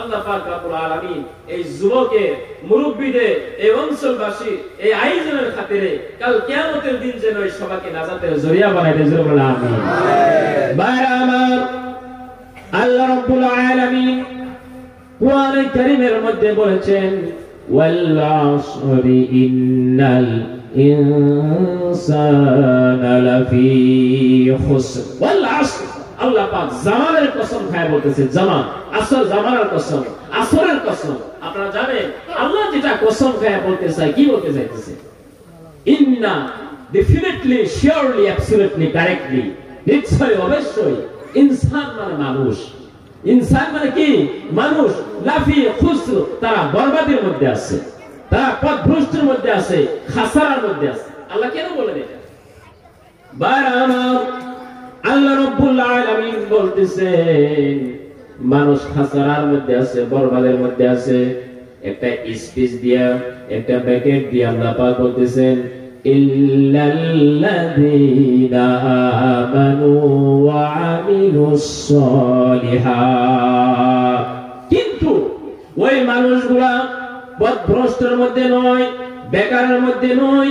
আল্লাহ পাক রব্বুল আলামিন এই যুবকের মুরব্বীদের এই অঞ্চলবাসী এই আয়োজনের খাতিরে কাল কিয়ামতের দিন যেন এই সবাইকে নাজাতের জরিয়া বানাই দেয়। জোরে বলে আমিন। ভাইরা আমার আল্লাহ রাব্বুল আলামিন কোরআনে কারীমের মধ্যে বলেছেন ওয়াল আসরি ইন্নাল ইনসানা লাফি খুসর। ওয়াল আসর আল্লাহ পাক জামানের কসম খায় বলতেছে জামান আসর জামানের কসম আসরের কসম। আপনারা জানেন, আল্লাহ যেটা কসম খায় বলতে চায়, কি বলতে চাইতেছে? ইন্না ডেফিনেটলি শিওরলি অ্যাবসলিউটলি নিশ্চয়ই, অবশ্যই, ইনসান মানে মানুষ। ইনসান মানে কি? মানুষ। লাফি খুসর, তারা বরবাদের মধ্যে আছে, তারা পথভ্রষ্টের মধ্যে আছে, খাসারার মধ্যে আছে। আল্লাহ কেন আমার আল্লাহ রব্বুল আলামিন বলতেছেন, মানুষ খাসারার মধ্যে আছে, বরবাদের মধ্যে আছে। একটা স্পিচ দিয়া, একটা দিয়ে আল্লাহ পাক বলতেছেন, ইল্লাল্লাযীনা আমানু ওয়া আমিলুস কিন্তু ওই মানুষগুলা পথভ্রষ্টের মধ্যে নয়, বেকারের মধ্যে নয়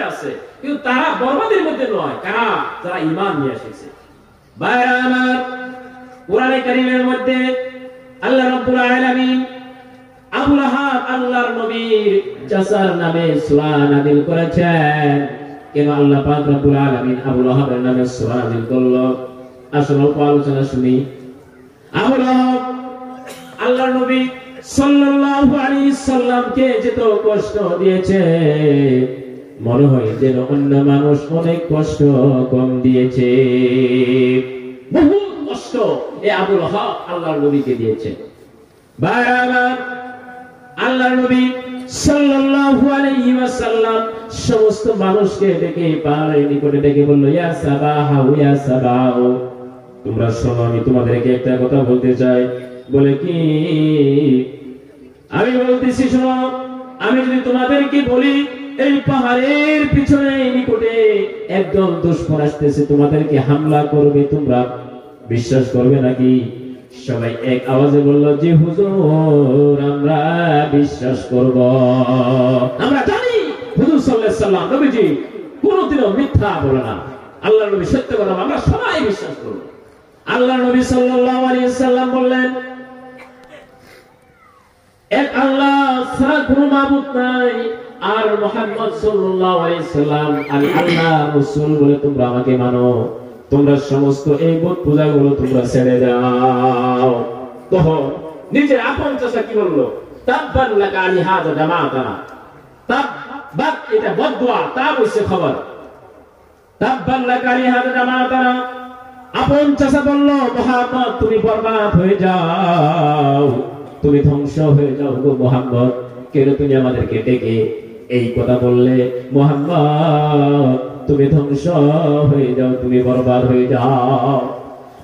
মধ্যে আছে। কিন্তু তারা বরবাদের মধ্যে নয় কারা যারা ঈমান নিয়ে এসেছে। কোরআনে কারীমের মধ্যে আল্লাহ আলামিন আল্লাহর নবীর নামে নাযিল করেছেন। কেন আল্লাহ পাক রব্বুল আলামিন নামে নাযিল করল? আসল অল্প আলোচনা শুনি। আল্লাহর নবী সাল্লাল্লাহু আলাইহি সাল্লামকে যেত কষ্ট দিয়েছে মনে হয় যেন অন্য মানুষ অনেক কষ্ট কম দিয়েছে। বহু কষ্ট এ আবুল হক আল্লাহর নবীকে দিয়েছে। আল্লাহর নবী সাল্লাল্লাহু আলাইহি ওয়াসাল্লাম সমস্ত মানুষকে ডেকে নিকটে ডেকে বলল, ইয়া সাবাহা ইয়া তোমরা শোনো, আমি তোমাদেরকে একটা কথা বলতে চাই। বলে কি? আমি বলতেছি, শোনো, আমি যদি তোমাদেরকে বলি এই পাহাড়ের পিছনে নিকটে একদম দুষ্কর আসতেছে। তোমাদেরকে হামলা করবে তোমরা। বিশ্বাস করবে নাকি? সবাই এক আওয়াজে বলল যে হুজুর, আমরা বিশ্বাস করব। আমরা জানি, হুজুর সাল্লাল্লাহু আলাইহি সাল্লাম, নবীজি কোনোদিনও মিথ্যা বলে না। আল্লাহ নবী সত্য কথা আমরা সবাই বিশ্বাস করব। আল্লাহ নবী সাল্লাল্লাহু আলাইহি সাল্লাম বললেন, এক আল্লাহ ছাড়া কোনো মাবুদ নাই। আর মোহাম্মদ সাল্লাল্লাহু আলাইহি সাল্লাম আমি আল্লাহ রাসূল বলে তোমরা আমাকে মানো। তোমরা সমস্ত এই বুত পূজাগুলো তোমরা ছেড়ে দাও। তখন নিজের আপন চাষা কি বলল? তাব্বান লাকা আলি হাযা জামাতানা তাব্বাত এটা বদদুয়া তা বলছে খবর। তাব্বান লাকা আলি হাযা জামাতানা আপন চাষা বলল, মোহাম্মদ, তুমি বরবাদ হয়ে যাও। তুমি ধ্বংস হয়ে যাও গো মোহাম্মদ। কেন তুমি আমাদেরকে ডেকে এই কথা বললে, মোহাম্মদ, তুমি ধ্বংস হয়ে যাও, তুমি বরবাদ হয়ে যাও।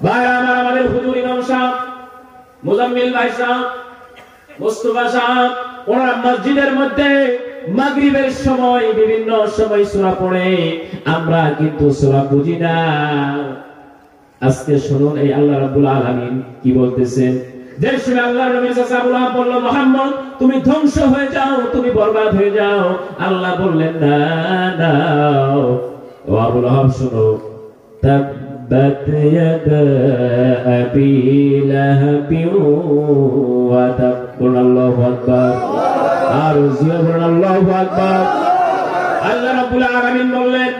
ভাই, আমার আমাদের হুজুর ইমাম সাহেব, মুজাম্মিল ভাই সাহেব, মুস্তফা সাহেব মসজিদের মধ্যে মাগরিবের সময়, বিভিন্ন সময় পড়ে। আমরা কিন্তু সূরা বুঝি না। আজকে শুনুন, এই আল্লাহ রাব্বুল কি বলতেছেন? যে সময় আল্লাহ নবী সাল্লাল্লাহু বলল, মুহাম্মদ তুমি ধ্বংস হয়ে যাও, তুমি বরবাদ হয়ে যাও। আল্লাহ বললেন, না না ও আবু লাহাব শুনো আল্লাহু বললেন,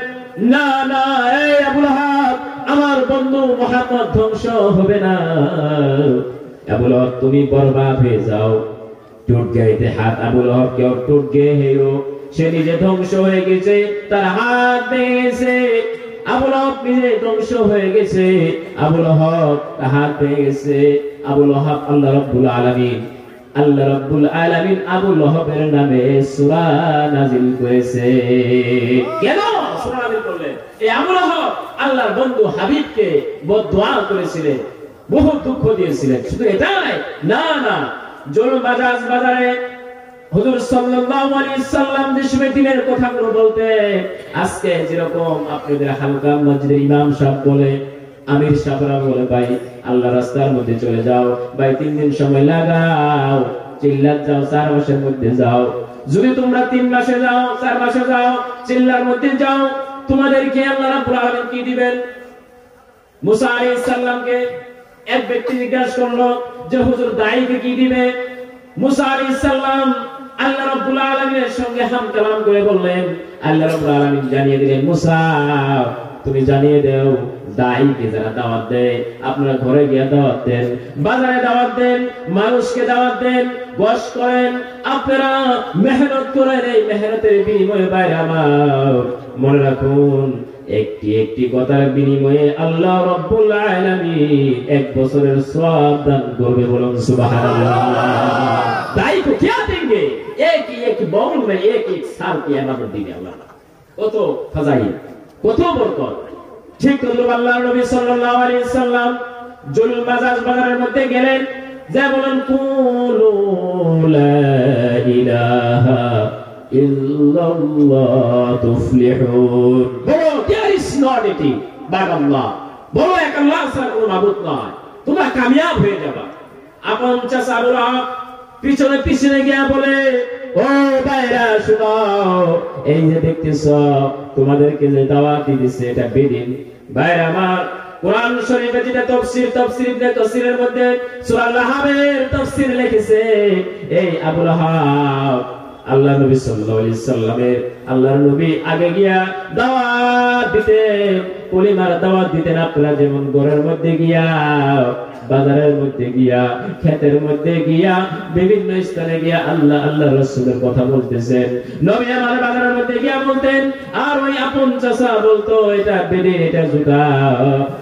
না না আমার বন্ধু মোহাম্মদ ধ্বংস হবে না। আবুল তুমি বরবাদ হয়ে যাও। টুট গাইতে হাত আবুল হক কেউ টুট গে হেও সে নিজে ধ্বংস হয়ে গেছে, তার হাত ভেঙেছে। আবুল হক নিজে ধ্বংস হয়ে গেছে, আবুল হক তার হাত ভেঙে গেছে আবুল হক আল্লাহ রব্বুল আলামিন, আল্লাহ রাব্বুল আলামিন আবু লহবের নামে সূরা নাজিল করেছে। কেন সূরা নাজিল করলেন? এই আবু লহব আল্লাহর বন্ধু হাবিবকে বদদুয়া করেছিলেন বহু দুঃখ দিয়েছিলেন। শুধু এটাই না না আমির সাহেবরা বলে, ভাই, আল্লাহ রাস্তার মধ্যে চলে যাও। ভাই, তিন দিন সময় লাগাও। চিল্লাত যাও, চার মাসের মধ্যে যাও। যদি তোমরা তিন মাসে যাও, চার মাসে যাও, চিল্লার মধ্যে যাও, তোমাদেরকে আল্লাহ কি দিবেন? মুসা আলাইহিস সালামকে এক ব্যক্তি জিজ্ঞাসা করল যে, হুজুর দায়ীকে কি দিবে? মুসা আলাইহিস সালাম আল্লাহ রাব্বুল আলামিনের সঙ্গে হাম কালাম করে বললেন, আল্লাহ রাব্বুল আলামিন জানিয়ে দিলেন, মুসা, তুমি জানিয়ে দাও দায়ীকে যারা দাওয়াত দেয়, আপনারা ঘরে গিয়ে দাওয়াত দেন, বাজারে দাওয়াত দেন, মানুষকে দাওয়াত দেন, বস করেন, আপনারা মেহনত করেন, এই মেহনতের বিনিময়ে বাইরে আমার, মনে রাখুন একটি একটি কথার বিনিময়ে আল্লাহ রব্বুল আলামিন এক বছরের সওয়াব দান করবে বলুন সুবহানাল্লাহ। তাই তো কে দেবে এক এক বউল মে এক এক সাল কি আমাদের দিবে আল্লাহ। কত ফজাইল, কত বরকত। ঠিক করল আল্লাহর নবী সাল্লাল্লাহু আলাইহি সাল্লাম জুল মাজাজ বাজারের মধ্যে গেলেন, যা বলেন, কুলু লা ইলাহা ইল্লাল্লাহ তুফলিহুন। নট বলো এক আল্লাহ ছাড়া কোনো মাবুদ নয়। তোমরা কামিয়াব হয়ে যাবা। আপন পিছনে পিছনে গিয়া বলে, ও ভাইরা, শুনো, এই যে দেখতেছ, তোমাদেরকে যে এটা বেদিন। ভাইরা আমার কোরআন শরীফে যেটা তাফসীর তাফসীর ইবনে মধ্যে সূরা লাহাবের লিখেছে, এই আবু লাহাব আল্লাহ নবী সাল্লাল্লাহু আলাইহি সাল্লামের আল্লাহর নবী আগে গিয়া দাওয়াত দিতেন, পলিমার দাওয়াত দিতেন আপনারা যেমন ঘরের মধ্যে গিয়া, বাজারের মধ্যে গিয়া, ক্ষেতের মধ্যে গিয়া, বিভিন্ন স্থানে গিয়া আল্লাহ আল্লাহ রসুলের কথা বলতেছেন। নবী আমার বাজারের মধ্যে গিয়া বলতেন, আর ওই আপন চাষা বলতো, এটা বেদিন এটা জুতা,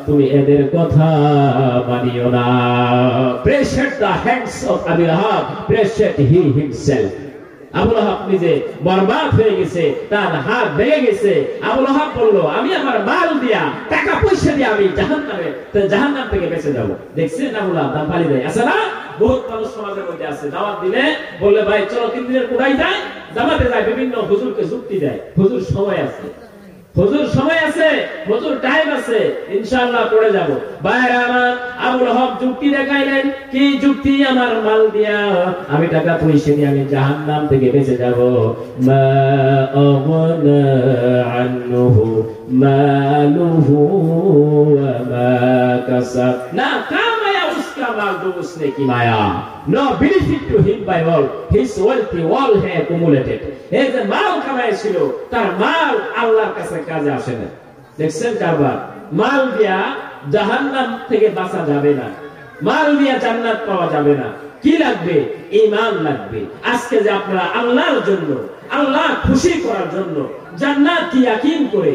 তুমি এদের কথা মানিও না। Preset the hands of Abi Lahab perished he himself Abul নিজে বরবাদ হয়ে গেছে, তার হাত ভেঙে গেছে। বলল, আমি আমার মাল দিয়া, টাকা পয়সা দিয়ে আমি জাহান নামে জাহান নাম থেকে বেঁচে যাব। দেখছেন পালি দেয় না? বহুত মানুষ সমাজের মধ্যে আছে, দাওয়াত দিলে বললে, ভাই, চলো তিন দিনের কোটাই যায় জামাতে যায়, বিভিন্ন হুজুরকে যুক্তি দেয়। হুজুর সময় আছে। হুজুর সময় আছে, হুজুর টাইম আছে, ইনশাআল্লাহ পড়ে যাব। বাইরে আমার আবুল হক যুক্তি দেখাইলেন, কি যুক্তি? আমার মাল দিয়া, আমি টাকা পয়সা নিয়ে আমি জাহান্নাম থেকে বেঁচে যাব। মা আনহু, মালুহু ওয়া মা না কামায়া উসকা মাল মায়া? কামাইছিল তার মাল আল্লাহর কাছে কাজে আসে না। দেখছেন কারবার মাল দিয়া জাহান্নাম থেকে বাঁচা যাবে না। মাল দিয়া জান্নাত পাওয়া যাবে না। কি লাগবে? ইমান লাগবে। আজকে যে আপনারা আল্লাহর জন্য, আল্লাহ খুশি করার জন্য জান্নাত কি ইয়াকিন করে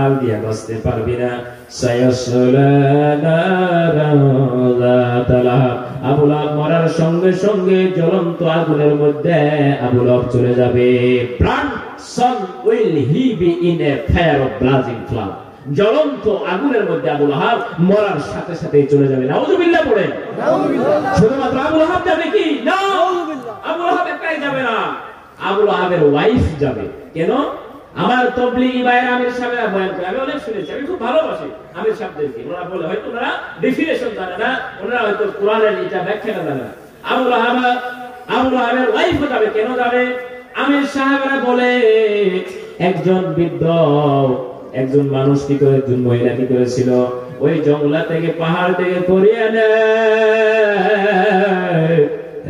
মাল দিয়ে বাঁচতে পারবি না আবুল মরার সঙ্গে সঙ্গে জ্বলন্ত আগুনের মধ্যে আবুল চলে যাবে। প্রাণ soon will he be in a fire of blazing flame. জ্বলন্ত আগুনের মধ্যে আবুল আহাব মরার সাথে সাথে চলে যাবে। নাউজুবিল্লাহ পড়ে শুধুমাত্র আবুল আহাব যাবে কি? না! আবুল আহাব একাই যাবে না। আবুল আহাবের ওয়াইফ যাবে। কেন? আমার তবলিগি ভাইয়ের আমির সাহেবেরা বয়ান করে। আমি অনেক শুনেছি, আমি খুব ভালোবাসি আমির সাহেবদেরকে। ওনারা বলে হয়তো ওনারা ডেফিনেশন জানে না, ওনারা হয়তো কোরআনের এটা ব্যাখ্যাটা জানে না। আবুল আহাব আবুল আহাবের ওয়াইফও যাবে কেন যাবে আমির সাহেবরা বলে, একজন বৃদ্ধ, একজন মানুষ কি করে, একজন মহিলা কি করেছিল ওই জঙ্গলা থেকে, পাহাড় থেকে করিয়ে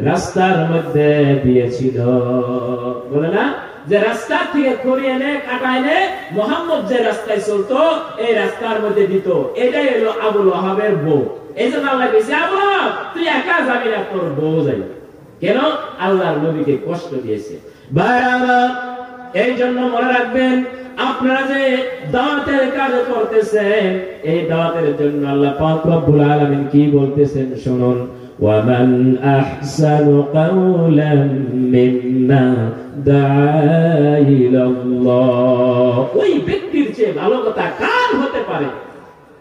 রাস্তার মধ্যে দিয়েছিল। বলে না? যে রাস্তা থেকে খড়ি এনে, কাটা এনে মোহাম্মদ যে রাস্তায় চলতো, এই রাস্তার মধ্যে দিত। এটাই হলো আবুল ওয়াহাবের বউ। এই জন্য আল্লাহ বলছে আবুল তুই একা যাবি না তোর বউ যাই কেন? আল্লাহর নবীকে কষ্ট দিয়েছে। এই জন্য মনে রাখবেন, আপনারা যে দাওয়াতের কাজ করতেছেন, এই দাওয়াতের জন্য আল্লাহ পাক রব্বুল আলামিন কি বলতেছেন শুনুন। ومن أحسن قولا ممن دعا إلى الله ওই ব্যক্তির চেয়ে ভালো কথা কার হতে পারে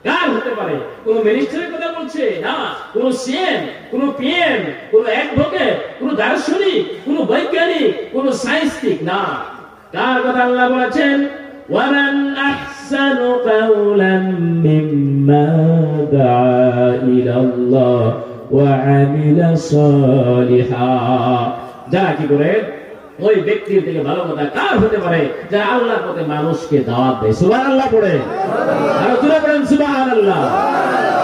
কার হতে পারে কোন মিনিস্টারের কথা বলছে না কোন সিএম কোন পিএম কোন অ্যাডভোকেট কোন দার্শনিক কোন বৈজ্ঞানিক কোন সায়েন্সটিক না কার কথা আল্লাহ বলেছেন ومن أحسن قولا مما دعا إلى الله وعمل صالحا যারা কি করে? ওই ব্যক্তির থেকে ভালো কথা কার হতে পারে? যারা আল্লাহর পথে মানুষকে দাওয়াত দেয়। সুবহানাল্লাহ পড়ে। আর জোরে পড়েন সুবহানাল্লাহ।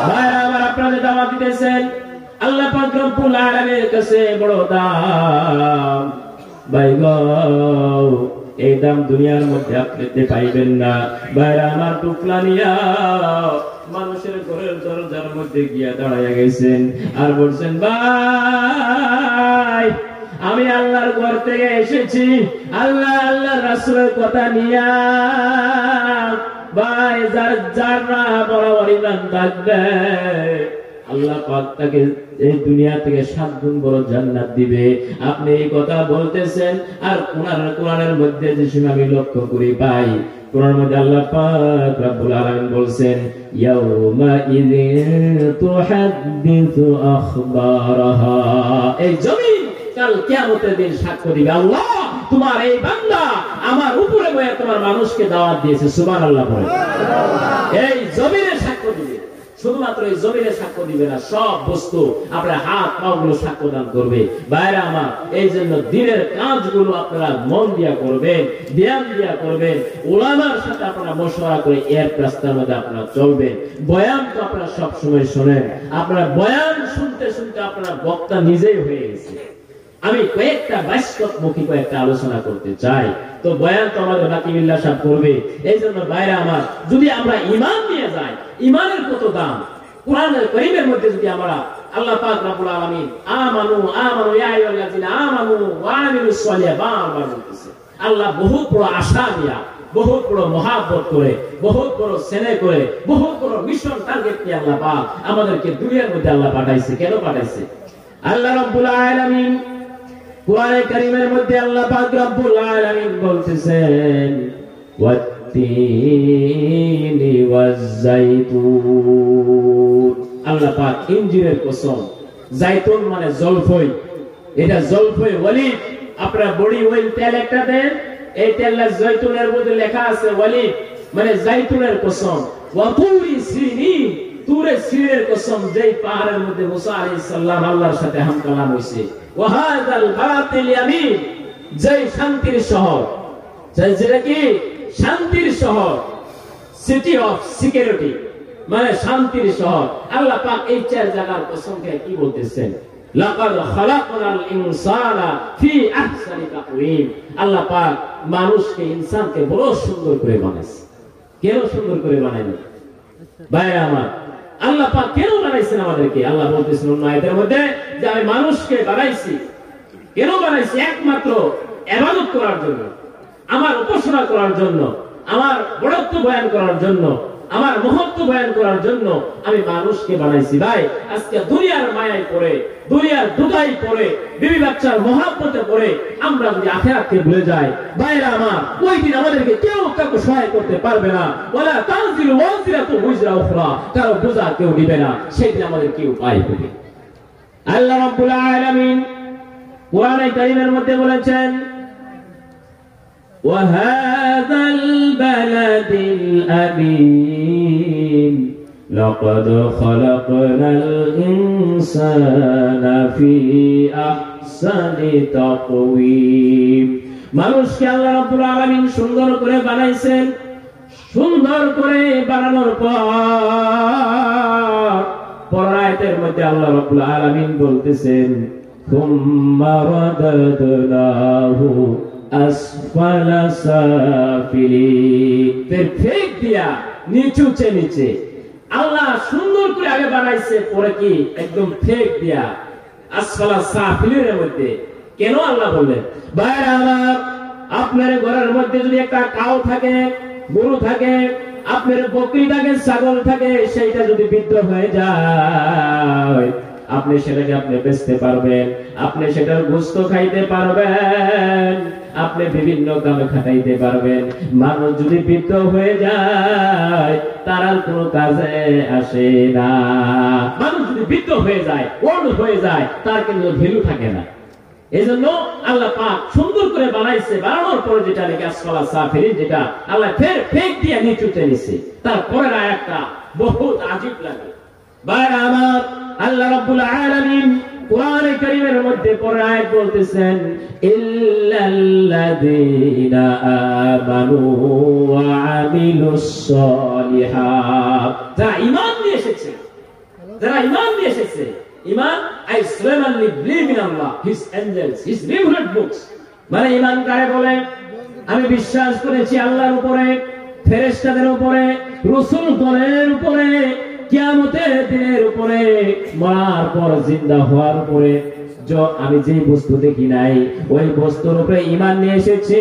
ভাইরা, আমার আপনাদের দাওয়াত দিতেছেন। আল্লাহ পাক রব্বুল আলামিনের কাছে বড় দাম। ভাই গো, এই দাম দুনিয়ার মধ্যে আপনি পাইবেন না। ভাইরা, আমার টুকলা নিয়া মানুষের ঘরের দরজার মধ্যে গিয়া দাঁড়াইয়া গেছেন আর বলছেন, ভাই, আমি আল্লাহর ঘর থেকে এসেছি। আল্লাহ আল্লাহ রাসুলের কথা নিয়া ভাই, যার যার না বরাবর ইমান থাকবে। আল্লাহ পাক তাকে এই দুনিয়া থেকে সাত গুণ বড় জান্নাত দিবে। আপনি এই কথা বলতেছেন আর কোরআন, কোরআনের মধ্যে যে সময় আমি লক্ষ্য করি পাই কোরআনের মধ্যে আল্লাহ পাক রব্বুল আলামিন ইয়াউমা এই কাল কিয়ামতের দিন সাক্ষ্য দিবে আল্লাহ। তোমার এই বান্দা আমার উপরে তোমার মানুষকে দাওয়াত দিয়েছে, সুবহানাল্লাহ বলে। এই জমিনে সাক্ষ্য দিবে। শুধুমাত্র এই জমিনে সাক্ষ্য দিবে না, সব বস্তু, আপনার হাত, পাগুলো সাক্ষ্য দান করবে। বাইরে আমার, এই জন্য দিনের কাজগুলো আপনারা মন দিয়া করবেন ব্যায়াম দিয়া করবেন, ওলামার সাথে আপনারা মশলা করে এর রাস্তার মধ্যে আপনারা চলবেন। বয়ান তো আপনারা সবসময় শোনেন। আপনারা বয়ান শুনতে শুনতে আপনারা বক্তা নিজেই হয়ে গেছে। আমি কয়েকটা বাস্তবমুখী কয়েকটা আলোচনা করতে চাই। তো বয়ান তো আমাদের বাকিবিল্লাহ সাহেব করবে। এই জন্য বাইরে আমার, যদি আমরা ইমান নিয়ে যাই ইমানের কত দাম? কোরআনের করিমের মধ্যে যদি আমরা আল্লাহ পাক রব্বুল আলামিন আমানু আমানু, ইয়া আমানু ওয়া বারবার বলতেছে। আল্লাহ বহুত বড় আশা দিয়া বড় মহাব্বত করে বড় স্নেহ করে বড় মিশন টার্গেট নিয়ে আল্লাহ পাক আমাদেরকে দুনিয়ার মধ্যে আল্লাহ পাঠাইছে। কেন পাঠাইছে? আল্লাহ রাব্বুল আলামিন কোরআনে কারীমের মধ্যে আল্লাহ পাক রব্বুল আলামিন বলতেছেন, ওয়াত্তিনি ওয়াজ্জাইতুন আল্লাহ পাক ইঞ্জিনের কসম জাইতুন মানে জলফই। এটা জলফই ওয়ালিদ। আপনারা বডি অয়েল তেল একটা দেন, এই তেলটা জৈতুনের মধ্যে লেখা আছে ওয়ালিদ মানে জাইতুনের কসম। ওয়াতুরি সিনিন। তুরে সিনের কসম যেই পাহাড়ের মধ্যে মুসা আলাইহিস সালাম আল্লাহর সাথে হাম কালাম হইছে। শান্তির মানে আল্লাহ পাক এই চার কি বলতেছেন? ফি আল্লাহ পাক মানুষকে, ইনসানকে বড় সুন্দর করে বানাইছে। কেন সুন্দর করে বানাইলেন ভাইরা আমার আল্লাহ পাক কেন বানাইছেন আমাদেরকে? আল্লাহ বলতেছেন অন্য আয়াতের মধ্যে, যে আমি মানুষকে বানাইছি। কেন বানাইছি? একমাত্র এবাদত করার জন্য, আমার উপাসনা করার জন্য, আমার বড়ত্ব বয়ান করার জন্য আমার মহত্ব বয়ান করার জন্য আমি মানুষকে বানাইছি। ভাই, আজকে দুনিয়ার মায়ায় পড়ে, দুনিয়ার দুদাই পড়ে, বিবি বাচ্চার মহাব্বতে পড়ে, আমরা যদি আখেরাতকে ভুলে যাই ভাইরা আমার, ওই দিন আমাদেরকে কেউ কাউকে সহায় করতে পারবে না। ওলা তানজিল ওয়ানজিরা তো হুজরা উখরা, কারও বোঝা কেউ দিবে না সেদিন আমাদের কি উপায় হবে? আল্লাহ রাব্বুল আলামিন কোরআনে কারীমের মধ্যে বলেছেন وهذا البلد الأمين لقد خلقنا الإنسان في أحسن تقويم মানুষকে আল্লাহ রাব্বুল আলামিন সুন্দর করে বানাইছেন সুন্দর করে বানানোর পর পরায়তের মধ্যে আল্লাহ রাব্বুল আলামিন বলতেছেন ثم رددناه ফেক দিয়া নিচে আল্লাহ সুন্দর করে আগে বানাইছে, পরে কি? একদম ফেক দিয়া। আসফালা মধ্যে। কেন আল্লাহ বললেন? বাইরে আপনার ঘরের মধ্যে যদি একটা কাউ থাকে, গরু থাকে, আপনার বকরি থাকে, ছাগল থাকে, সেইটা যদি বিদ্রোহ হয়ে যায়, আপনি সেটাকে আপনি বেচতে পারবেন, আপনি সেটার গোস্ত খাইতে পারবেন। আপনি বিভিন্ন কামে খাটাইতে পারবেন। মানুষ যদি বৃদ্ধ হয়ে যায়, তার আর কোনো কাজে আসে না। মানুষ যদি বৃদ্ধ হয়ে যায়, ওল্ড হয়ে যায়, তার কিন্তু ভ্যালু থাকে না। এই জন্য আল্লাহ পাক সুন্দর করে বানাইছে, বানানোর পরে যেটা যেটা আল্লাহ ফের ফেক দিয়ে আয়াতটা বহুত আজীব লাগে। বাইরে আমার আল্লাহ কোরআনে কারীমের মধ্যে আয়াত বলতেছেন, ইল্লাল্লাযীনা আমানু ওয়া আমিলুস সলিহাত। যারা ঈমান নিয়ে এসেছে, যারা ঈমান নিয়ে এসেছে, ঈমান, I in Allah his angels his revealed books মানে ঈমান কারে বলে? আমি বিশ্বাস করেছি আল্লাহর উপরে, ফেরেশতাদের উপরে রাসূল গণের উপরে। কিয়ামতের দিনের উপরে, মরার পর জিন্দা হওয়ার উপরে আমি যে বস্তু দেখি নাই, ওই বস্তুর উপরে ইমান নিয়ে এসেছি।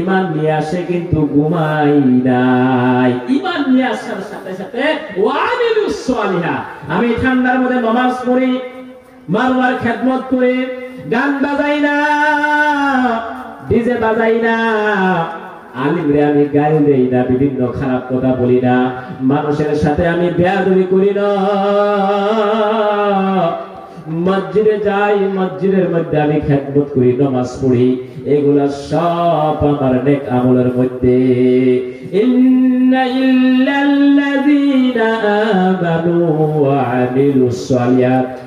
ইমান নিয়ে আসে কিন্তু ঘুমাই নাই। ইমান নিয়ে আসার সাথে সাথে আমি ঠান্ডার মধ্যে নামাজ পড়ি, মারওয়ার খেদমত করে, গান বাজাই না, ডিজে বাজাই না আলিমরে আমি গালি দেই না, বিভিন্ন খারাপ কথা বলি না। মানুষের সাথে আমি বেয়াদবি করি না। মসজিদে যাই, মসজিদের মধ্যে আমি খেদমত করি, নামাজ পড়ি। এগুলা সব আমার নেক আমলের মধ্যে। ইন্না ইল্লাল্লাযীনা আমানু ওয়া আমিলুস সালিহাত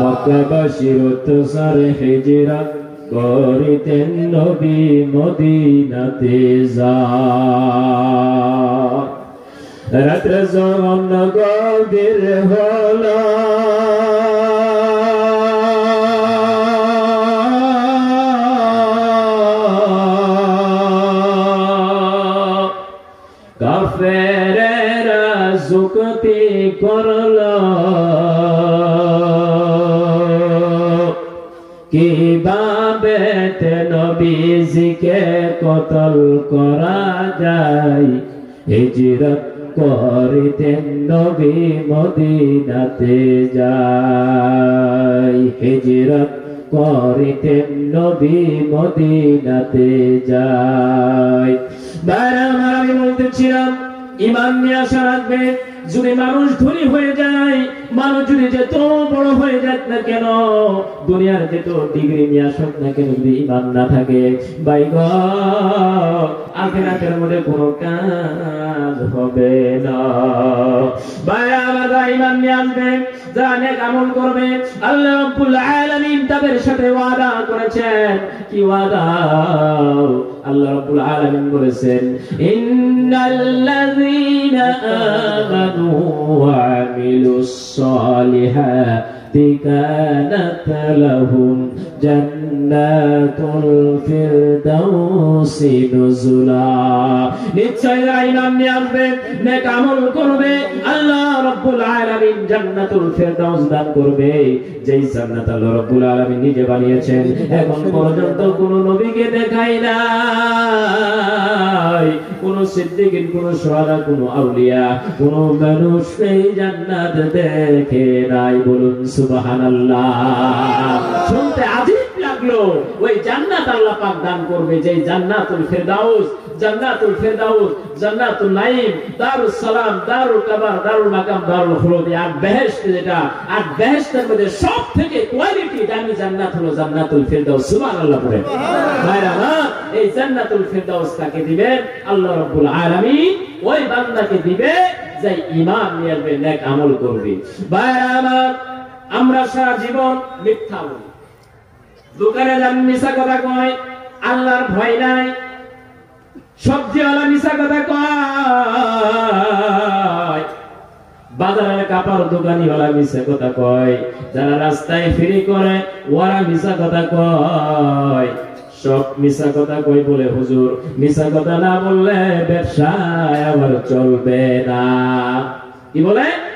মক্কাবাসীর তুষার হিজরত করিতেন নবী মদিনাতে যা রাত্র জন গভীর হলো কাফেরেরা যুক্তি করল। কীভাবে নবীজিকে কতল করা যায়? হিজরত করিতেন নবী মদিনাতে যাই হিজরত করিতেন নবী মদিনাতে বারবার আমি বলতেছিলাম ইমান নিয়ে আসা যদি মানুষ ধনী হয়ে যায় মানুষ যেত বড় হয়ে যাক না কেন, দুনিয়ার যেত ডিগ্রি নিয়ে আসুক না কেন, যদি ইমান না থাকে বাইগ আখেরাতের মধ্যে কোনো কাজ হবে না। ইমান নিয়ে আসবে নেক আমল করবে, আল্লাহ রাব্বুল আলামিন তাদের সাথে ওয়াদা করেছেন। কি ওয়াদা? আল্লাহ রাব্বুল আলামিন বলেছেন, ইন্নাল্লাযীনা আমানু ওয়া আমিলুস সালিহাতি কানাত লাহুম জান্নাতুল ফিরদাউসি নুজুলা। নিশ্চয় যারা নেক আমল করবে, আল্লাহ আলামিন জান্নাতুল ফিরদাউস দান করবে। যেই জান্নাত আল্লাহ আলামিন নিজে বানিয়েছেন, এখন পর্যন্ত কোন নবীকে দেখাই নাই। কোন সিদ্দিকিন, কোন কোন আউলিয়া, কোন মানুষ সেই জান্নাত দেখে নাই, বলুন সুবহানাল্লাহ। শুনতে লাগে থাকল। ওই জান্নাত আল্লাহ পাক দান করবে যে জান্নাতুল ফেরদাউস জান্নাতুল ফেরদাউস, জান্নাতুল নাঈম, দারুস সালাম, দারুল কাবার, দারুল মাকাম, দারুল খুলুদ আর বেহেশত যেটা আর বেহেশতের মধ্যে সব থেকে কোয়ালিটি দামি জান্নাত হলো জান্নাতুল ফেরদাউস। সুবহানাল্লাহ পড়ে ভাইরা এই জান্নাতুল ফেরদাউস কাকে দিবেন আল্লাহ রাব্বুল আলামিন ওই বান্দাকে দিবে যে ঈমান নিয়ে নেক আমল করবে। ভাইরা আমরা সারা জীবন মিথ্যা বলি। দোকানে যান মিশা কথা কয়, আল্লাহর ভয় নাই। মিশা কথা কয় কাপড় মিশা কথা কয়, যারা রাস্তায় ফিরি করে ওরা মিশা কথা কয়। সব মিশা কথা কই বলে, হুজুর মিশা কথা না বললে ব্যবসায় আবার চলবে না। কি বলে?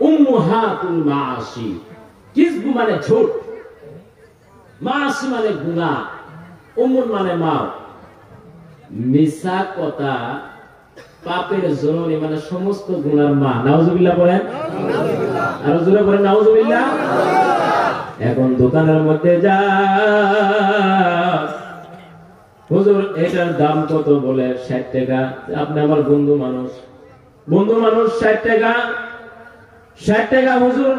মানে মানে মানে পাপের মানে সমস্ত গুনার মা। নাউজুবিল্লাহ বলেন? জোরে বলেন, নাউজুবিল্লাহ। এখন দোকানের মধ্যে যা। এটার দাম কত বলে ষাট টাকা? আপনি আমার বন্ধু মানুষ। বন্ধু মানুষ ষাট টাকা। ষাট টাকা, হুজুর।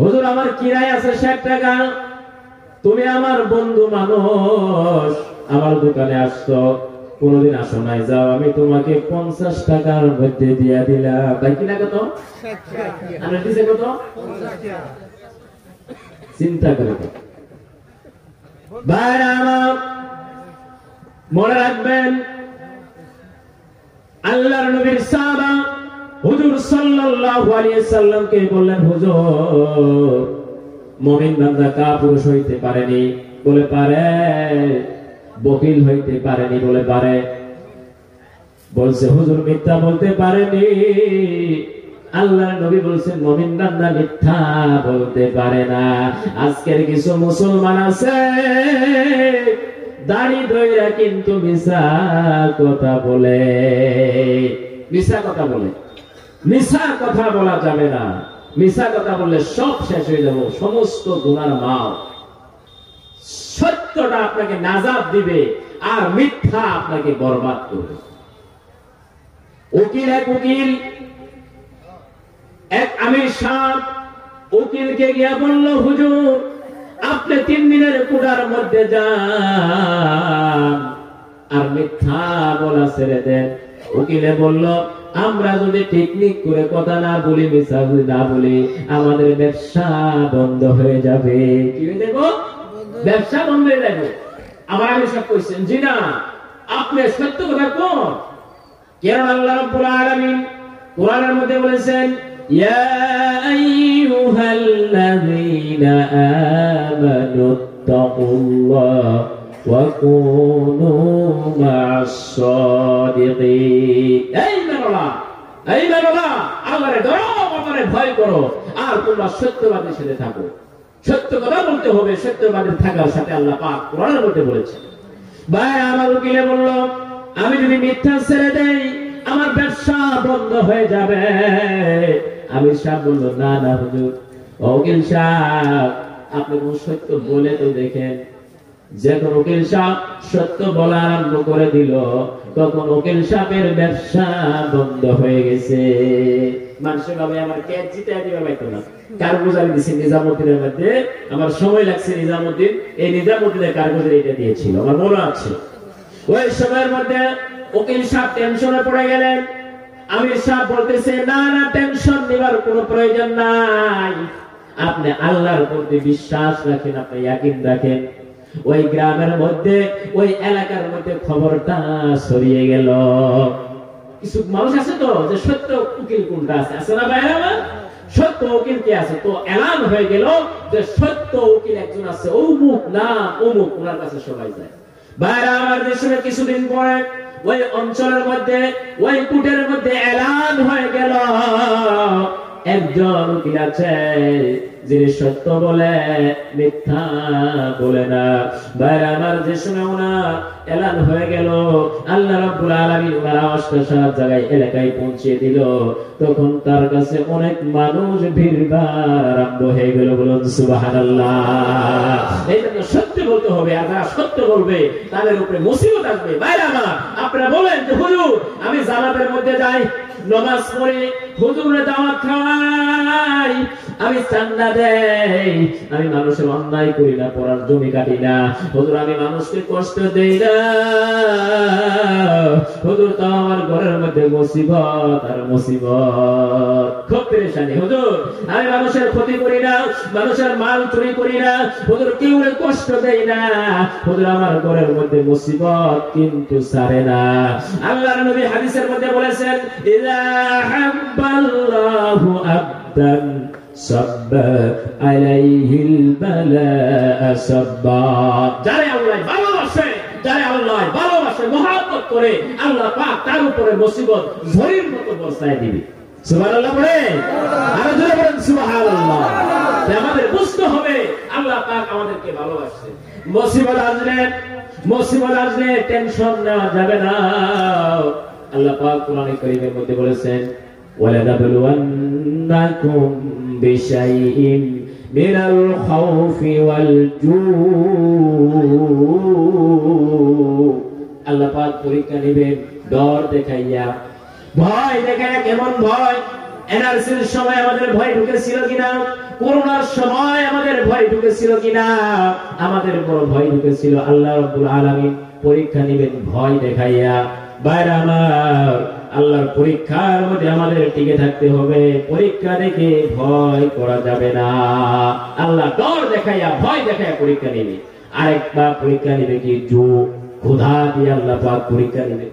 হুজুর, আমার কিরায় আছে ষাট টাকা। তুমি আমার বন্ধু মানুষ, আমার দোকানে আসছো, কোনদিন আসো নাই, যাও, আমি তোমাকে পঞ্চাশ টাকার মধ্যে দিয়া দিলাম। তাই কিনা কত? কত? চিন্তা করে মনে রাখবেন, আল্লাহর নবীর সাহাবা হুজুর সাল্লাল্লাহু আলাইহি সাল্লামকে বললেন, হুজুর, মুমিন বান্দা কা পুরুষ হইতে পারেনি। বলে, পারে। বকিল হইতে পারেনি, বলে, পারে। বলছে, হুজুর, মিথ্যা বলতে পারেনি। আল্লাহ নবী বলছেন, মমিন বান্দা মিথ্যা বলতে পারে না। আজকের কিছু মুসলমান আছে, দাড়ি ধইরা কিন্তু মিশা কথা বলে। মিশা কথা বলে। মিশা কথা বলা যাবে না। মিশা কথা বললে সব শেষ হয়ে যাব। সমস্ত গুনার মাও সত্যটা আপনাকে নাজাব দিবে আর মিথ্যা আপনাকে বরবাদ করবে। উকিল এক উকিল, এক আমির সাহ উকিলকে গিয়া বলল, হুজুর, আপনি তিন দিনের কুড়ার মধ্যে যান। আর মিথ্যা বলা ছেড়ে দেন। উকিলে বলল আমরা যদি টেকনিক করে কথা না বলি যদি না বলি, আমাদের ব্যবসা বন্ধ হয়ে যাবে। কি হয়ে যাব? ব্যবসা বন্ধ হয়ে যাবে। আমার আমি সব কইছেন, জি না, আপনি সত্য কথা কোন? কেন আল্লাহ রাব্বুল আলামিন মধ্যে বলেছেন, ইয়া আইয়ুহাল্লাযীনা আমানু মেরলা আল্লাহরে ডরো আল্লাহরে ভয় করো। আর তোমরা সাথে থাকো। সত্য কথা বলতে হবে থাকার সাথে আল্লাহ পাক কোরআনের মধ্যে বলেছে ভাই, আমার উকিলে বলল, আমি যদি মিথ্যা ছেড়ে দেই, আমার ব্যবসা বন্ধ হয়ে যাবে। আমি সাহেব বলল, না না, হুজুর। উকিল সাহেব, আপনি সত্য বলে তো দেখেন। সাহেব সত্য বলা আরম্ভ করে দিল, তখন সাহেবের ব্যবসা বন্ধ হয়ে গেছে। আমার সময় লাগছে নিজামুদ্দিন। এই কারগুজারি এটা দিয়েছিল? আমার মনে আছে। ওই সময়ের মধ্যে টেনশনে পড়ে গেলেন। আমির সাহেব বলতেছে, না না টেনশন নেবার কোনো প্রয়োজন নাই। আপনি আল্লাহর প্রতি বিশ্বাস রাখেন, আপনি রাখেন। ওই গ্রামের মধ্যে, ওই এলাকার মধ্যে খবরটা ছড়িয়ে গেল। কিছু মানুষ আছে তো, যে সত্য উকিল কোনটা আছে? আছে না বাইরে সত্য উকিল কে আছে? তো এলান হয়ে গেল যে সত্য উকিল একজন আছে। অমুক না অমুক, ওনার কাছে সবাই যায়। বাইরে আমার দেশে কিছুদিন পরে ওই অঞ্চলের মধ্যে, ওই কুটের মধ্যে এলান হয়ে গেল। একজন উকিল আছে যিনি সত্য বলে, মিথ্যা বলে না। বাইরে আমার যে শুনে ওনা এলান হয়ে গেল, আল্লাহ রাব্বুল আলামিন আওয়াজটা সারা জায়গায় এলাকায় পৌঁছে দিল। তখন তার কাছে অনেক মানুষ ভিড়বার আরম্ভ হয়ে গেল, বলুন সুবহানাল্লাহ। এই জন্য সত্য বলতে হবে, আর যারা সত্য বলবে, তাদের উপরে মুসিবত আসবে। বাইরে আমার, আপনারা বলেন যে, হুজুর, আমি জামাতের মধ্যে যাই। নমাজ পড়ে হুজুরে দাওয়াত খাওয়াই আমি চান্দা দেই। আমি মানুষের অন্যায় করি না, পড়ার জমি কাটি না। হুজুর, আমি মানুষকে কষ্ট দেই না। হুজুর তো আমার ঘরের মধ্যে মুসিবত আর মুসিবত। খুব পেরেশানি, হুজুর। আমি মানুষের ক্ষতি করি না, মানুষের মাল চুরি করি না। হুজুর, কেউ কষ্ট দেই না। হুজুর, আমার ঘরের মধ্যে মুসিবত কিন্তু সারে না। আল্লাহর নবী হাদিসের মধ্যে বলেছেন ইযা হাব্বাল্লাহু আবদান সাব্বা আলাইহিল বালা'a সাব্বা যারে আল্লাহ ভালোবাসে যারে আল্লাহ ভালোবাসে, মহব্বত করে, আল্লাহ পাক তার উপরে মুসিবত ঝড়ের মতো বর্ষায় দিবে। সুবহানাল্লাহ পড়ে আরও জোরে বলেন, সুবহানাল্লাহ। আমাদের বুঝতে হবে, আল্লাহ পাক আমাদেরকে ভালোবাসে মুসিবত আসলে মুসিবত আসলে টেনশন নেওয়া যাবে না। আল্লাহ বলেছেন পরীক্ষা নেবেন, ডর দেখাইয়া। ভয় দেখাইয়া কেমন ভয়? এনআরসির সময় আমাদের ভয় ঢুকেছিল কিনা? করোনার সময় আমাদের ভয় ঢুকেছিল কিনা? আমাদের বড় ভয় ঢুকেছিল। আল্লাহ রব্বুল আলামিন পরীক্ষা নেবেন, ভয় দেখাইয়া। বাইরে আমার, আল্লাহর পরীক্ষার মধ্যে আমাদের টিকে থাকতে হবে। পরীক্ষা দেখে ভয় করা যাবে না। আল্লাহ ডর দেখাইয়া, ভয় দেখাইয়া পরীক্ষা নেবে। আরেকটা পরীক্ষা নেবে কি? জু ক্ষুধা দিয়ে আল্লাহ পরীক্ষা নেবে।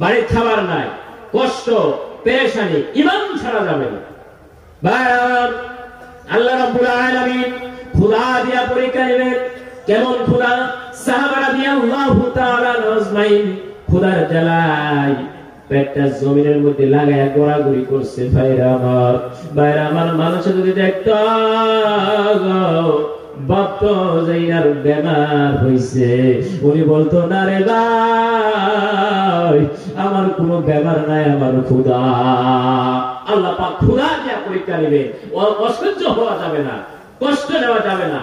বাড়ির খাবার নাই, কষ্ট, পেরেশানি, ইমান ছাড়া যাবে না। আল্লাহ রাব্বুল আলামিন ক্ষুধা দিয়া পরীক্ষা নেবেন। কেমন ক্ষুধা? সাহাবারা দিয়া আল্লাহু তাআলা আজমাইন। ক্ষুধার জ্বালায় পেটটা জমিনের মধ্যে লাগায় গোড়াগুড়ি করছে। ভাইরা আমার ভাইরা আমার মানুষ যদি দেখত বেমার হইছে। উনি বলতো, না রে ভাই, আমার কোনো বেমার নাই, আমার ক্ষুধা। আল্লাহ পাক ক্ষুধা দিয়া পরীক্ষা নেবে। অসহ্য হওয়া যাবে না, কষ্ট নেওয়া যাবে না,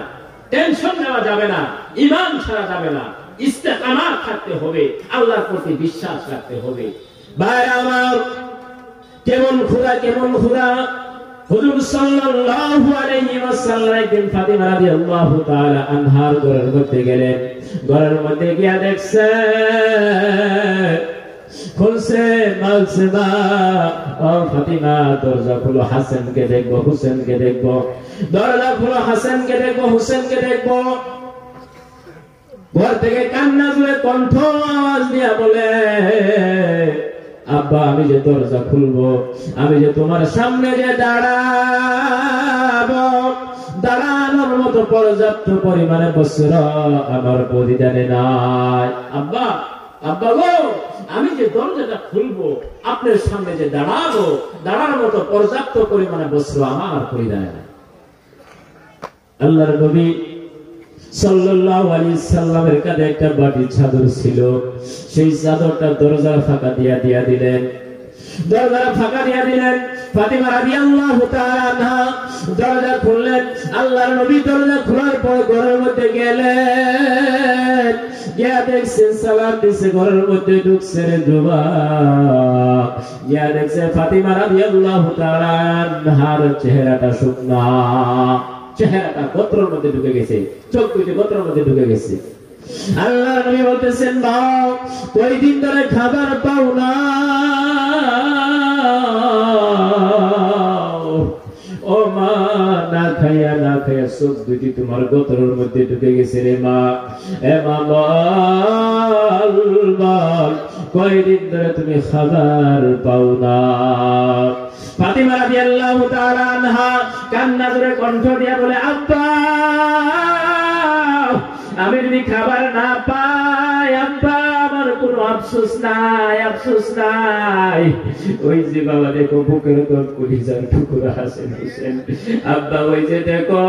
টেনশন নেওয়া যাবে না ইমান ছাড়া যাবে না। ইস্তেকামাত থাকতে হবে, আল্লাহর প্রতি বিশ্বাস রাখতে হবে। ভাই আমার, কেমন খোদা কেমন খোদা? ঘরের মধ্যে গিয়া ফাতিমা, দরজা খুলো, হাসানকে দেখব, হুসেনকে দেখব। দরজা খুলো দেখব দেখব। ঘর থেকে কান্না জুড়ে কণ্ঠ আওয়াজ দিয়া বলে, আব্বা, আমি যে দরজা খুলবো, আমি যে তোমার সামনে যে দাঁড়াবো, দাঁড়ানোর মতো পর্যাপ্ত পরিমাণে বছর আমার পরিধানে নাই। আব্বা আব্বা গো, আমি যে দরজাটা খুলবো, আপনার সামনে যে দাঁড়াবো, দাঁড়ানোর মতো পর্যাপ্ত পরিমাণে বস্ত্র আমার পরিধানে নাই। আল্লাহর নবী সাল্লামের কাঁধে একটা চাদর ছিল। সেই চাদরটা দরজার ফাঁকা দিয়া দিয়া দিলেন। দিয়া ফাতিমা ঘরের মধ্যে ঘরের মধ্যে চেহারাটা শুকনা। চেহারাটা গোত্রের মধ্যে ঢুকে গেছে, চোখ দুইটি গোত্রের মধ্যে ঢুকে গেছে। আল্লাহ নবী বলতেছেন বাপ কয়দিন ধরে খাবার পাও না। ও মা, না খাইয়া না খাইয়া চোখ দুটি তোমার মধ্যে ঢুকে গেছে রে মা। এ মা কয়দিন ধরে তুমি খাবার পাও না? ফাতিমা রাদিয়াল্লাহু তাআলা আনহা কান্না ধরে কণ্ঠ দিয়ে বলে, আব্বা আমি যদি খাবার না পাই, আব্বা, আমার আফসোস নাই আফসোস নাই। ওই যে বাবা দেখো, বুকের টুকরা হাসেন হোসেন আব্বা, ওই যে দেখো,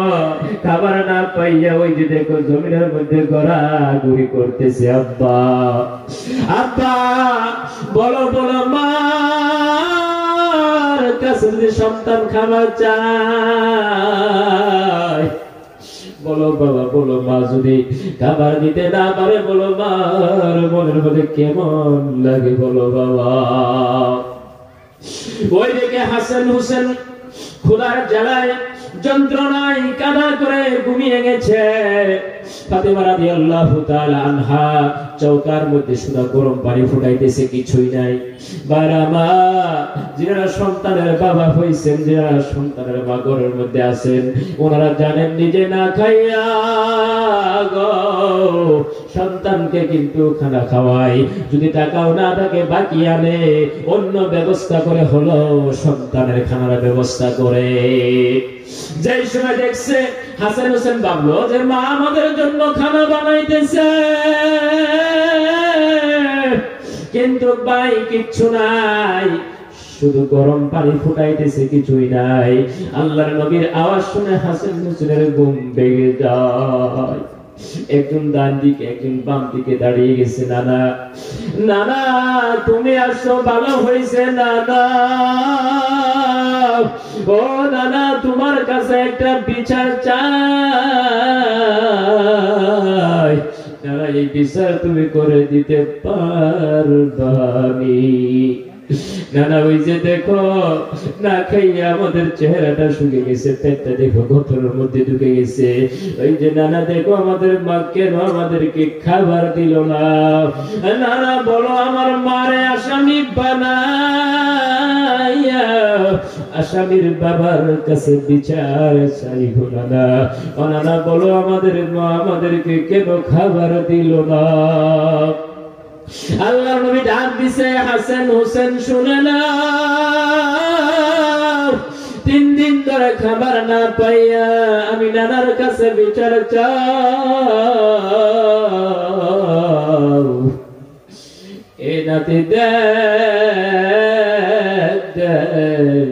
খাবার না পাইয়া ওই যে দেখো, জমিনের মধ্যে ঘোরাঘুরি করতেছে, আব্বা। আব্বা, বলো বলো, মা কাছে যদি সন্তান খাবার চায় বলো, বাবা, বলো, মা, যদি খাবার দিতে না পারে, বলো মার মনের মধ্যে কেমন লাগে, বলো, বাবা। ওই দিকে হাসান হোসেন খোদার জ্বালায় যন্ত্রণায় কাদা করে ঘুমিয়ে গেছে ফাতেমা রাদিয়াল্লাহু তাআলা আনহা চৌকার মধ্যে সুদা গরম পানি ফুটাইতেছে, কিছুই নাই। বারামা যারা সন্তানের বাবা যারা সন্তানের মা মধ্যে আছেন, ওনারা জানেন নিজে না খাইয়া সন্তানকে কিন্তু খানা খাওয়াই। যদি টাকাও না থাকে, বাকি আনে। অন্য ব্যবস্থা করে হলো সন্তানের খানার ব্যবস্থা করে। যেই সময় দেখছে হাসান হোসেন ভাবলো যে মা আমাদের জন্য খানা বানাইতেছে। কিন্তু ভাই, কিচ্ছু নাই। শুধু গরম পানি ফুটাইতেছে, কিছুই নাই। আল্লাহর নবীর আওয়াজ শুনে হাসান হোসেনের ঘুম ভেঙে যায়। একজন ডান দিকে, একজন বাম দিকে দাঁড়িয়ে গেছে, নানা নানা, তুমি আসো, ভালো হয়েছে, নানা। ও নানা তোমার কাছে একটা বিচার চাই। নানা এই বিচার তুমি করে দিতে পারবানি। নানা ওই যে দেখো, না আমাদের চেহারাটা শুকে গেছে, পেটটা দেখো গতরের মধ্যে ঢুকে গেছে। ওই যে নানা, দেখো, আমাদের মা কেন আমাদেরকে খাবার দিল না? নানা, বলো, আমার মারে আসামি বানাইয়া আসামির বাবার কাছে বিচার চাইব নানা ও নানা বলো আমাদের মা আমাদেরকে কেন খাবার দিল না? আল্লাহ নবী ডাক দিছে, হাসান হোসেন, শুনে না। তিন দিন ধরে খাবার না পাইয়া আমি নানার কাছে বিচার চাও। এ নাতি দেখ দেখ।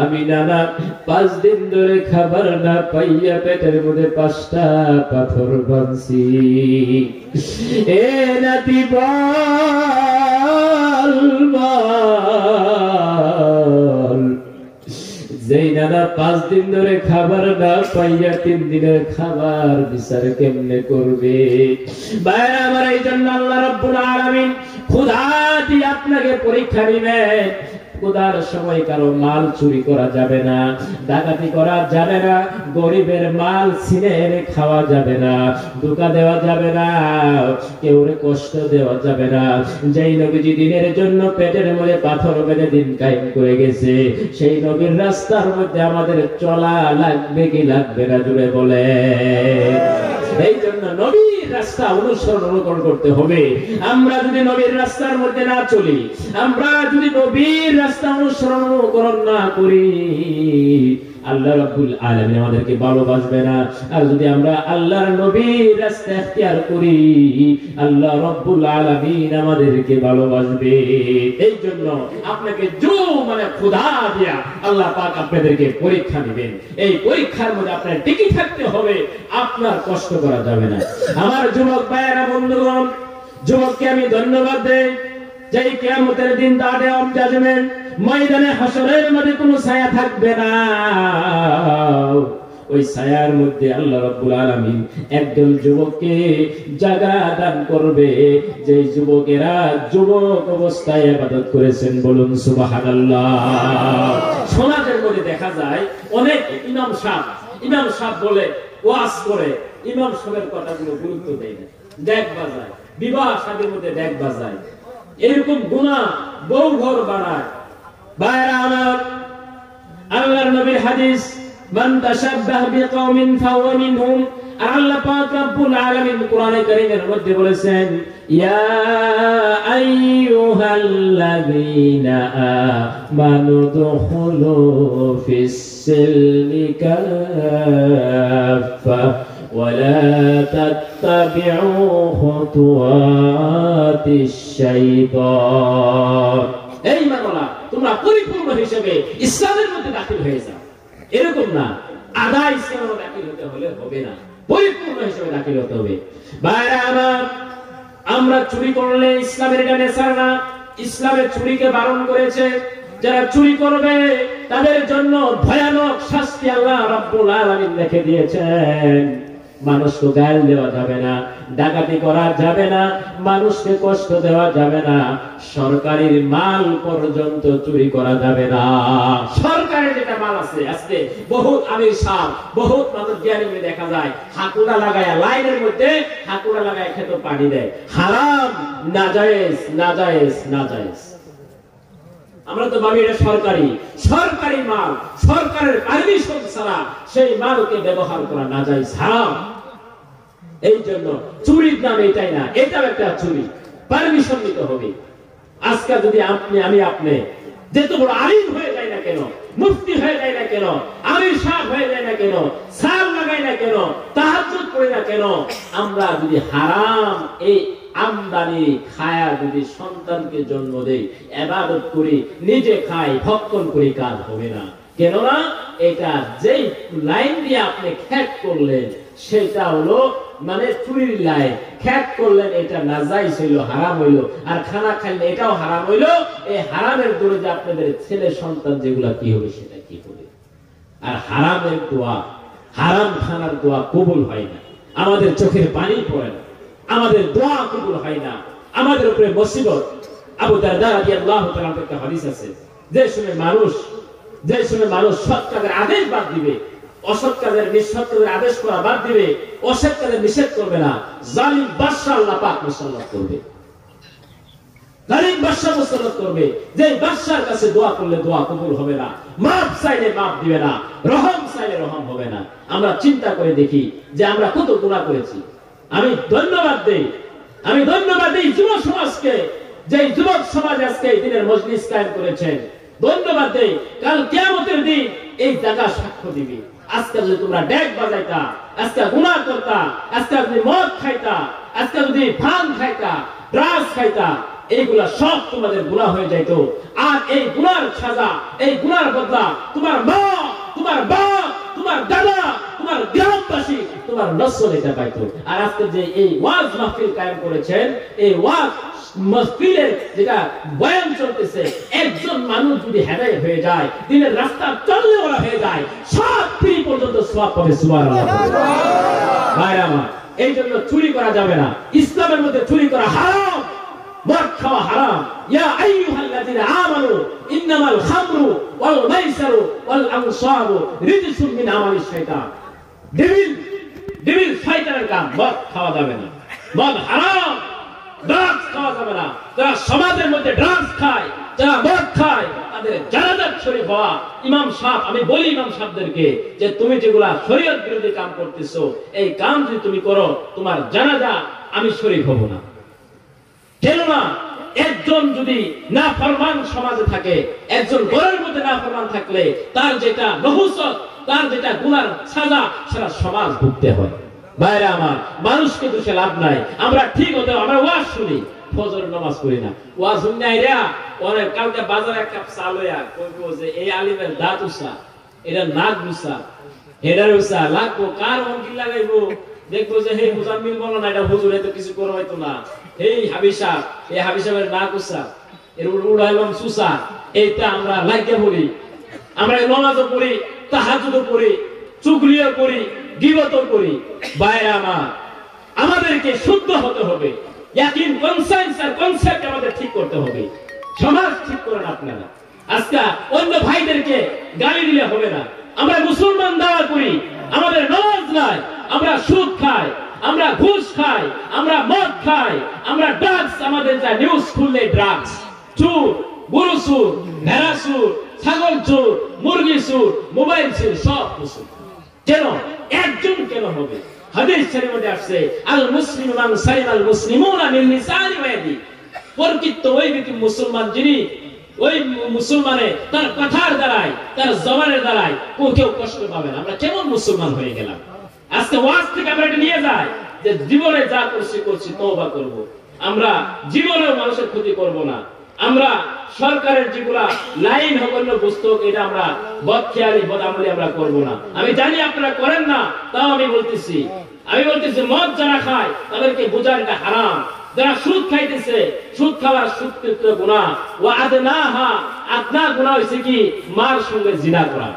আমি নানা পাঁচ দিন ধরে খাবার না পাইয়া পেটের মধ্যে পাঁচটা পাথর বানছি। এ নাতি যেই নানা পাঁচ দিন ধরে খাবার না পাইয়া তিন দিনের খাবার বিচার কেমনে করবে? বাইরে আমার এই জন্য আল্লাহ রব্বুল খুদা দিয়ে আপনাকে পরীক্ষা নিবেন। খোদার সময় কারও মাল চুরি করা যাবে না, ডাকাতি করা যাবে না, গরিবের মাল ছিনে এনে খাওয়া যাবে না, ধোকা দেওয়া যাবে না, কেউ কষ্ট দেওয়া যাবে না। যেই নবীজি দিনের জন্য পেটের মধ্যে পাথর বেঁধে দিন কায়েম করে গেছে, সেই নবীর রাস্তার মধ্যে আমাদের চলা লাগবে কি লাগবে না জুড়ে বলে। এই জন্য নবীর রাস্তা অনুসরণ অনুকরণ করতে হবে। আমরা যদি নবীর রাস্তার মধ্যে না চলি, আমরা যদি নবীর রাস্তা অনুসরণ অনুকরণ না করি আল্লাহ রাব্বুল আলামিন আমাদেরকে ভালোবাসবে না। আর যদি আমরা আল্লাহর নবীর রাস্তা করি, আল্লাহ রাব্বুল আলামিন আমাদেরকে ভালোবাসবে। আপনাকে মানে খোদা দিয়া আল্লাহ পাক আপনাদেরকে পরীক্ষা নেবেন এই পরীক্ষার মধ্যে আপনার টিকে থাকতে হবে, আপনার কষ্ট করা যাবে না। আমার যুবক ভাইয়েরা, বন্ধুগণ, যুবককে আমি ধন্যবাদ দেই। যেই কিয়ামতের দিন দাঁড়ে অম জাজমেন্ট ময়দানে হাসরের মধ্যে কোনো ছায়া থাকবে না। ওই ছায়ার মধ্যে আল্লাহ রাব্বুল আলামিন একদল যুবককে জায়গা দান করবে। যে যুবকেরা যুবক অবস্থায় ইবাদত করেছেন, বলুন সুবহানাল্লাহ। সমাজের মধ্যে দেখা যায়, অনেক ইমাম সাহেব ইমাম সাহেব বলে, ওয়াজ করে, ইমাম সাহেবের কথাগুলো গুরুত্ব দেয় না। ডেক বাজায়, বিবাহ শাদীর মধ্যে ডেক বাজায়। এরকম গুনাহ বউ ঘর বানায়। বাইরা আমার, আল্লাহর নবীর হাদিস, মান তাশাব্বাহ বিকওমিন ফাহুয়া মিনহুম আর আল্লাহ পাক রব্বুল আলামিন কোরআনে কারীমের মধ্যে বলেছেন, ইয়া আইয়ুহাল্লাযীনা আমানু দুখুলু ফিস সিলমি ولا تتبعوا خطوات الشيطان এই মানলা তোমরা পরিপূর্ণ হিসেবে ইসলামের মধ্যে দাখিল হয়ে যাও এরকম না আধা ইসলামের দাখিল হতে হলে হবে না পরিপূর্ণ হিসেবে দাখিল হতে হবে বাইরে আমার আমরা চুরি করলে ইসলামের এটা নেশার না ইসলামের চুরিকে বারণ করেছে যারা চুরি করবে তাদের জন্য ভয়ানক শাস্তি আল্লাহ রাব্বুল আলামিন রেখে দিয়েছেন মানুষকে গাল দেওয়া যাবে না, ডাকাতি করা যাবে না, মানুষকে কষ্ট দেওয়া যাবে না, সরকারের মাল পর্যন্ত চুরি করা যাবে না। সরকারের যেটা মাল আছে, আজকে বহুত আমির সাহ বহুত মানুষ জ্ঞানী দেখা যায়, হাকুড়া লাগায় লাইনের মধ্যে হাকুড়া লাগায় খেতে পানি দেয়। হারাম না জায়েজ না নাজায়েজ নাজায়েজ নাজায়েজ। আমরা তো ভাবি এটা সরকারি। সরকারি মাল, সরকারের পারমিশন ছাড়া সেই মালকে ব্যবহার করা না যায়। হারাম এই জন্য চুরির নাম এটাই না, এটাও একটা চুরি। পারমিশন নিতে হবে। আজকে যদি আপনি, আমি আপনি যেহেতু বড় আলিম হয়ে যায় না কেন, মুফতি হয়ে যায় না কেন, আমির সাহ হয়ে যায় না কেন সাল লাগাই না কেন, তাহাজ্জুদ করি না কেন, আমরা যদি হারাম এই আমদানি খায়া যদি সন্তানকে জন্ম দেই, এবাদত করি, নিজে খাই, ভক্ষণ করি, কাজ হবে না। কেননা এটা যেই লাইন দিয়ে আপনি খ্যাত করলেন, সেটা হলো মানে চুরির লাইন খ্যাত করলেন, এটা নাজাইজ হইল, হারাম হইল। আর খানা খাইলে এটাও হারাম হইল। এই হারামের দূরে যে আপনাদের ছেলে সন্তান যেগুলা, কি হবে, সেটা কি হবে? আর হারামের দোয়া, হারাম খানার দোয়া কবুল হয় না। আমাদের চোখের পানি পড়ে না। আমাদের দোয়া কবুল হয় না। আমাদের উপরে মুসিবত। আবু দারদা রাদিয়াল্লাহু তাআলা একটা হাদিস আছে। যে শুনে মানুষ, যে শুনে মানুষ সৎ কাজের আদেশ বাদ দিবে, অসৎ কাজের নিঃসৎ কাজের আদেশ করা বাদ দিবে, অসৎ কাজের নিষেধ করবে না। জালিম বাদশা আল্লাহ পাক মুসাল্লাত করবে। আমরা চিন্তা করে দেখি যে আমরা কত গুনাহ করেছি। আমি ধন্যবাদ দেই। আমি ধন্যবাদ দিই যুব সমাজকে যে যুবক সমাজ আজকে এই দিনের মজলিস কায়েম করেছেন ধন্যবাদ দেই। কাল কিয়ামতের দিন এই জায়গা সাক্ষ্য দিবি। আজকে যদি তোমরা ড্যাগ বাজাইতা, আজকে গুনাহ করতা, আজকে যদি মদ খাইতা, আজকে যদি ভান খাইতা, ড্রাগস খাইতা, এইগুলা সব তোমাদের গুনাহ হয়ে যাইতো। আর এই গুনার সাজা, এই গুনার বদলা তোমার মা তোমার বাপ তোমার দাদা তোমার গ্রামবাসী তোমার নসল এটা পাইতো। আর আজকে যে এই ওয়াজ মাহফিল কায়েম করেছেন এই ওয়াজ মাহফিলের যেটা বয়ান চলতেছে একজন মানুষ যদি হেদায় হয়ে যায় দিনের রাস্তা চললে ওরা হয়ে যায় সব পৃথিবী পর্যন্ত সব পাবে সুবহানাল্লাহ। ভাইরা আমার এই জন্য চুরি করা যাবে না। ইসলামের মধ্যে চুরি করা হারাম। মদ খাওয়া হারাম। ইয়া আইয়ুহাল্লাযীনা আমানু, ইন্নামাল খামরু ওয়াল মাইসারু ওয়াল আনসাবু রিজসুম মিন আমালিশ শাইতান। ডেভিল ডেভিল শয়তানের কাম মদ খাওয়া যাবে না। মদ হারাম ড্রাগস খাওয়া যাবে না। যারা সমাজের মধ্যে ড্রাগস খায়, যারা মদ খায়, তাদের জানাজাত শরীফ হওয়া ইমাম সাহেব, আমি বলি ইমাম সাহেবদেরকে যে তুমি যেগুলা শরীয়ত বিরোধী কাম করতেছো, এই কাম যদি তুমি করো, তোমার জানাজা আমি শরীফ হব না। কেননা, একজন যদি না ফরমান সমাজে থাকে, একজন ঘরের মধ্যে না ফরমান থাকলে তার যেটা নহুসত, তার যেটা গুনার সাজা সারা সমাজ ভুগতে হয়। বাইরে আমার, মানুষকে দোষে লাভ নাই। আমরা ঠিক হতে, আমরা ওয়াজ শুনি ফজর নামাজ করি না। ওয়াজ শুনি নাই রে অনেক কালকে বাজারে এক কাপ চাল হইয়া কইবো যে এই আলিমের দাঁত উসা এটা নাক গুসা হেডার উসা লাগবো, কার অঙ্কিল লাগাইবো? দেখব যে, হে মুজাম্মিল বলো না, এটা হুজুর এত কিছু করো হয়তো না। এই হাবিসা, এই হাবিসাবের নাক উসা এর উড়াইলাম সুসা, এইটা আমরা লাগিয়ে বলি। আমরা নমাজও পড়ি তাহাজুদও পড়ি চুগলিও করি গিবত করি। বাইরে আমার, আমাদেরকে শুদ্ধ হতে হবে। ইয়াকিন কনসাইন্স আর কনসেপ্ট আমাদের ঠিক করতে হবে। সমাজ ঠিক করেন আপনারা। আজকে অন্য ভাইদেরকে গালি দিলে হবে না। আমরা মুসলমান দাওয়া করি, আমাদের নামাজ নাই, আমরা সুদ খাই। আমরা ঘুষ খাই, আমরা মদ খাই, আমরা ড্রাগস আমাদের যা নিউজ খুললে ড্রাগস চুর, গরু চুর, ভেড়া চুর, ছাগল চুর, মুরগি চুর, মোবাইল চুর, সব কিছু কেন? একজন কেন হবে? হাদিস শরীফের মধ্যে আসছে, আল মুসলিম মান সালিম আল মুসলিমুনা মিন লিসানি ওই ব্যক্তি মুসলমান যিনি, ওই মুসলমানে তার কথার দ্বারাই তার জবানের দ্বারাই কেউ কষ্ট পাবে না। আমরা কেমন মুসলমান হয়ে গেলাম? আজকে ওয়াজ থেকে আমরা এটা নিয়ে যাই যে জীবনে যা করছি করছি, তওবা করব। আমরা জীবনেও মানুষের ক্ষতি করব না। আমরা সরকারের যেগুলা লাইন হগন্য পুস্তক, এটা আমরা বদখেয়ালি, বদামলি আমরা করব না। আমি জানি আপনারা করেন না, তাও আমি বলতেছি। আমি বলতেছি, মদ যারা খায়, তাদেরকে বোঝার এটা হারাম। যারা সুদ খাইতেছে, সুদ খাওয়ার সুদকৃত গুণা ও আদনাহা আদনা গুণা হইছে কি? মার সঙ্গে জিনা করা।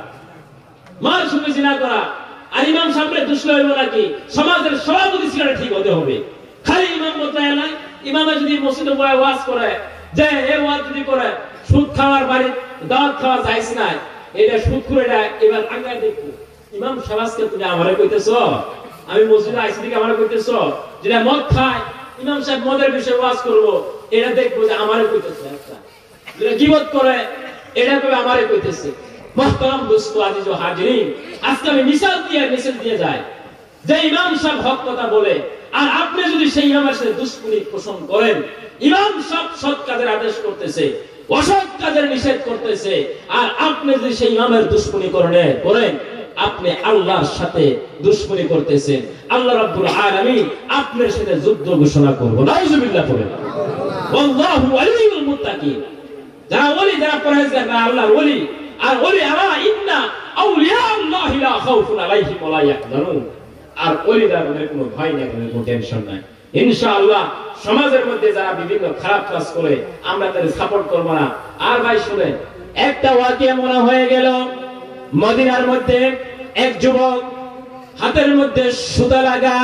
মার সঙ্গে জিনা করা। আর ইমাম সামনে দুষ্ট হইব নাকি? সমাজের সভাপতি ছিল ঠিক হতে হবে। খালি ইমাম বলতে নাই ইমামে যদি মসজিদে বয়ে ওয়াজ করে, যে এ ওয়াজ যদি করে, সুদ খাওয়ার বাড়ি, দাওয়াত খাওয়া যাইছ না এটা সুদ করে এটা এবার আগে দেখো ইমাম সাবাসকে তুমি আমারে কইতেছো? আমি মসজিদে আইসি দিকে আমারে কইতেছো? যেটা মদ খায়, ইমাম সাহেব মদের বিষয়ে ওয়াজ করব এটা দেখব যে আমারে কইতেছে একটা। যেটা গিবত করে, এটা কবে আমারে কইতেছে। মহতারাম দোস্ত আজিজ ও হাজিরিন। আজকে আমি মিসাল দিয়ে মিসাল দিয়ে যাই। যে ইমাম সাহেব হক কথা বলে, আর আপনি যদি সেই ইমামের সাথে দুষ্কর্মী পোষণ করেন, ইমাম সাহেব সৎ কাজের আদেশ করতেছে, অসৎ কাজের নিষেধ করতেছে, আর আপনি যদি সেই ইমামের দুষ্কর্মী করণে করেন, আপনি আল্লাহর সাথে দুশ্মনী করতেছেন। আল্লাহ রাব্বুল আলামিন আপনার সাথে যুদ্ধ ঘোষণা করব। নাউজুবিল্লাহ পড়ে। ওয়াল্লাহু ওয়ালিউল মুত্তাকিন। যারা ওলি, যারা পরহেজগার আল্লাহর ওলি। আর ওলি আলা ইন্না আউলিয়া লা খাউফুন আলাইহিম ওয়া লা ইয়াহজানুন। আর কোনো ভয় নেই, কোনো টেনশন নাই। ইনশাআল্লাহ, সমাজের মধ্যে যারা বিভিন্ন খারাপ কাজ করে, আমরা তাদের সাপোর্ট করব না। আর ভাই, শুনেন, একটা ওয়াকিয়া মনে হয়ে গেল, মদিনার মধ্যে এক যুবক হাতের মধ্যে সুতা লাগা